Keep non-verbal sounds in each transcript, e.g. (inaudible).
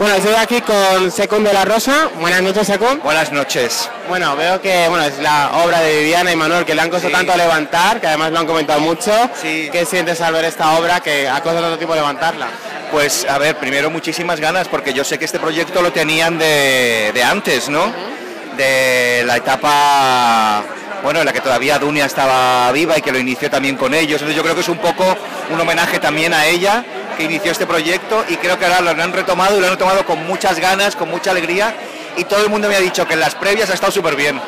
estoy aquí con Secund de la Rosa. Buenas noches, Secund. Buenas noches. Bueno, veo que bueno, es la obra de Viviana y Manuel que le han costado Sí. tanto levantar, que además lo han comentado mucho. Sí. ¿Qué sientes al ver esta obra que ha costado tanto tiempo levantarla? Pues a ver, primero muchísimas ganas porque yo sé que este proyecto lo tenían de, de antes, ¿no? De la etapa, bueno, en la que todavía Dunia estaba viva y que lo inició también con ellos. Entonces yo creo que es un poco un homenaje también a ella que inició este proyecto y creo que ahora lo han retomado y lo han retomado con muchas ganas, con mucha alegría y todo el mundo me ha dicho que en las previas ha estado súper bien.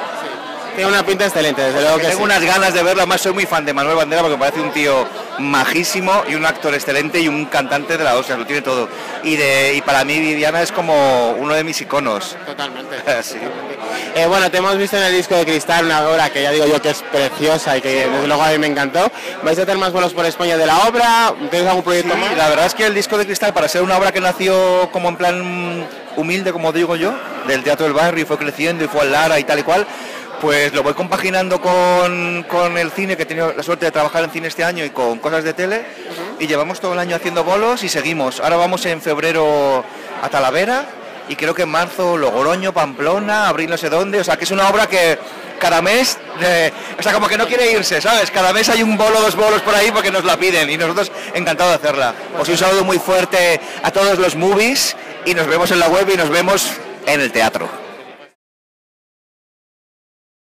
Tiene una pinta excelente, desde luego que Tengo sí. unas ganas de verlo, además soy muy fan de Manuel Bandera porque me parece un tío majísimo y un actor excelente y un cantante de la hostia, lo tiene todo. Y, de, y para mí Viviana es como uno de mis iconos. Totalmente. (laughs) Sí. Eh, bueno, te hemos visto en el disco de Cristal, una obra que ya digo yo que es preciosa y que desde luego a mí me encantó. ¿Vais a tener más vuelos por España de la obra? ¿Tenéis algún proyecto Sí, más? la verdad es que el disco de Cristal, para ser una obra que nació como en plan humilde, como digo yo, del Teatro del Barrio, y fue creciendo y fue al Lara y tal y cual, pues lo voy compaginando con, con el cine, que he tenido la suerte de trabajar en cine este año y con cosas de tele, y llevamos todo el año haciendo bolos y seguimos. Ahora vamos en febrero a Talavera, y creo que en marzo Logroño, Pamplona, abril no sé dónde, o sea que es una obra que cada mes, eh, o sea, como que no quiere irse, ¿sabes? Cada mes hay un bolo, dos bolos por ahí porque nos la piden y nosotros encantados de hacerla. Os un saludo muy fuerte a todos los movies y nos vemos en la web y nos vemos en el teatro.